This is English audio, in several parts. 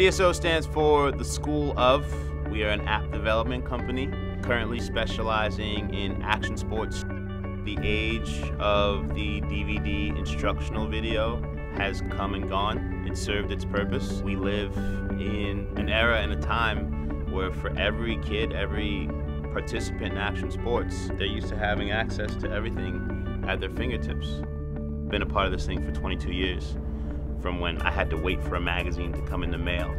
TSO stands for the School of. We are an app development company currently specializing in action sports. The age of the DVD instructional video has come and gone. It served its purpose. We live in an era and a time where for every kid, every participant in action sports, they're used to having access to everything at their fingertips. Been a part of this thing for 22 years, from when I had to wait for a magazine to come in the mail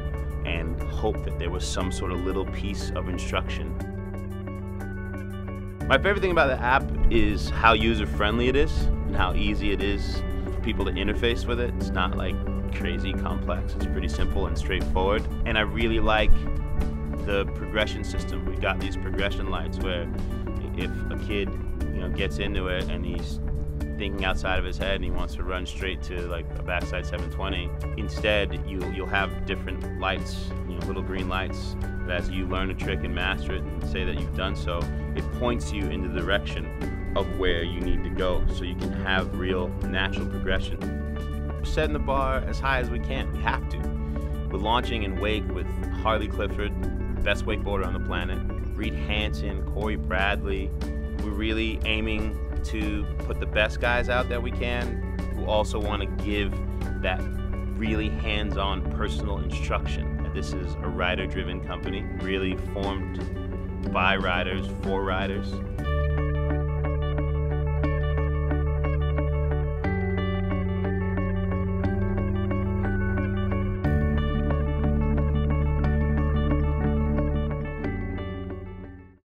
and hope that there was some sort of little piece of instruction. My favorite thing about the app is how user-friendly it is and how easy it is for people to interface with it. It's not like crazy complex. It's pretty simple and straightforward. And I really like the progression system. We've got these progression lights where if a kid, you know, gets into it and he's thinking outside of his head and he wants to run straight to like a backside 720, instead you you'll have different lights, you know, little green lights. But as you learn a trick and master it and say that you've done so, it points you in the direction of where you need to go, so you can have real natural progression. We're setting the bar as high as we can. We have to. We're launching in Wake with Harley Clifford, best wakeboarder on the planet, Reed Hansen, Corey Bradley. We're really aiming to put the best guys out that we can who also want to give that really hands-on personal instruction. This is a rider-driven company, really formed by riders, for riders.